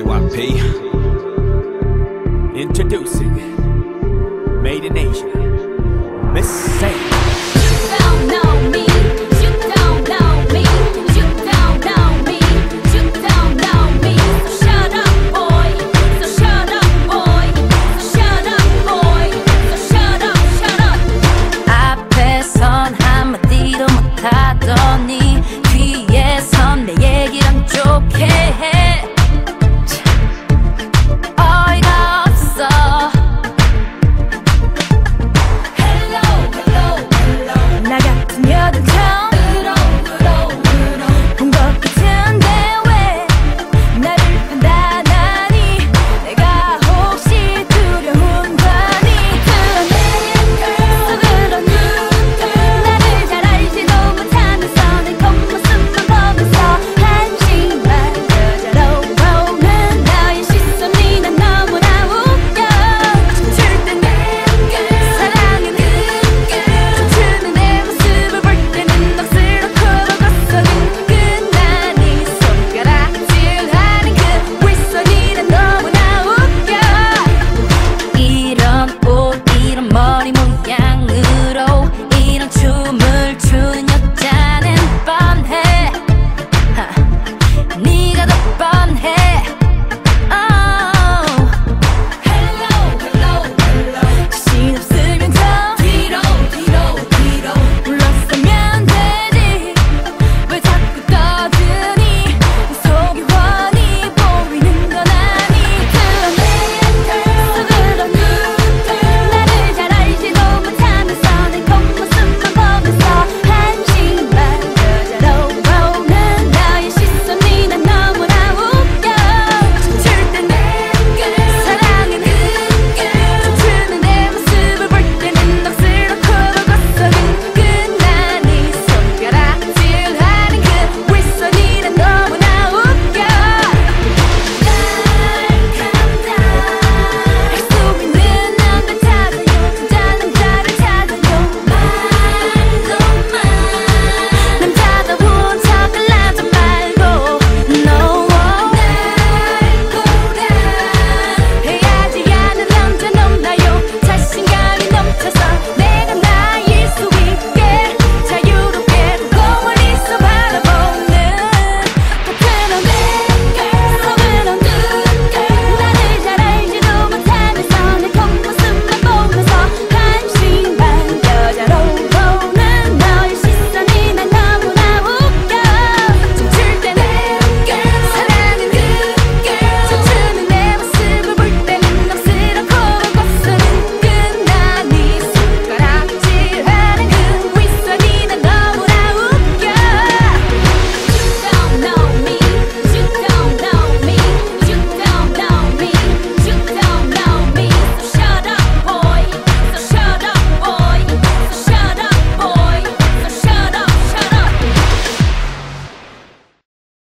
JYP. Introducing Made in Asia.